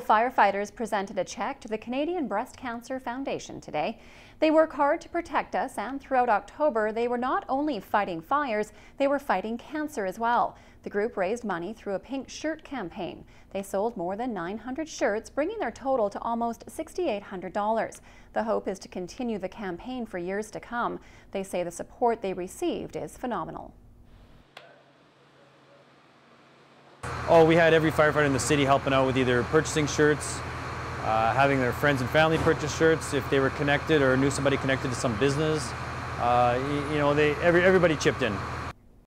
Firefighters presented a check to the Canadian Breast Cancer Foundation today. They work hard to protect us and throughout October they were not only fighting fires, they were fighting cancer as well. The group raised money through a pink shirt campaign. They sold more than 900 shirts, bringing their total to almost $6,800. The hope is to continue the campaign for years to come. They say the support they received is phenomenal. Oh, we had every firefighter in the city helping out with either purchasing shirts, uh, having their friends and family purchase shirts if they were connected or knew somebody connected to some business. Uh, you, you know, they, every, everybody chipped in.